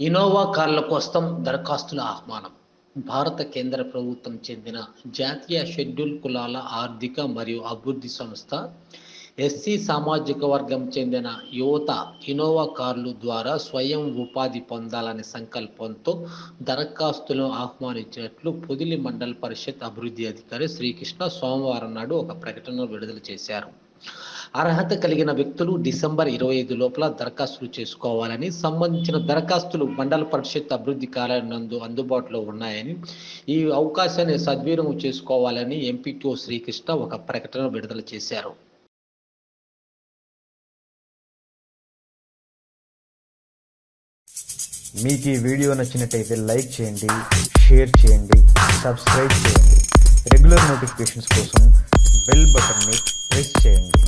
Innova కార్ల కోసం దరఖాస్తుల ఆహ్వానం. భారత కేంద్ర ప్రభుత్వం చెందిన జాతీయ షెడ్యూల్ కులాల ఆర్థిక మరియు అభివృద్ధి సంస్థ ఎస్సీ సామాజిక వర్గం చెందిన యువత ఇనోవా కార్లు ద్వారా స్వయం ఉపాధి పొందాలనే సంకల్పంతో దరఖాస్తులను ఆహ్వానించినట్లు పొదిలి మండల పరిషత్ అభివృద్ధి అధికారి శ్రీకృష్ణ సోమవారం నాడు ఒక ప్రకటన విడుదల చేశారు. అర్హత కలిగిన వ్యక్తులు డిసెంబర్ ఇరవై ఐదు లోపల దరఖాస్తులు చేసుకోవాలని సంబంధించిన దరఖాస్తులు మండల పరిషత్ అభివృద్ధి కార్యాలయందు నందు అందుబాటులో ఉన్నాయని ఈ అవకాశాన్ని సద్వినియోగం చేసుకోవాలని ఎంపీటీఓ శ్రీకృష్ణ ఒక ప్రకటన విడుదల చేశారు. మీకు ఈ వీడియో నచ్చినట్టయితే లైక్ చేయండి షేర్ చేయండి సబ్స్క్రైబ్ చేయండి. రెగ్యులర్ నోటిఫికేషన్స్ కోసం బెల్ బటన్ని ప్రెస్ చేయండి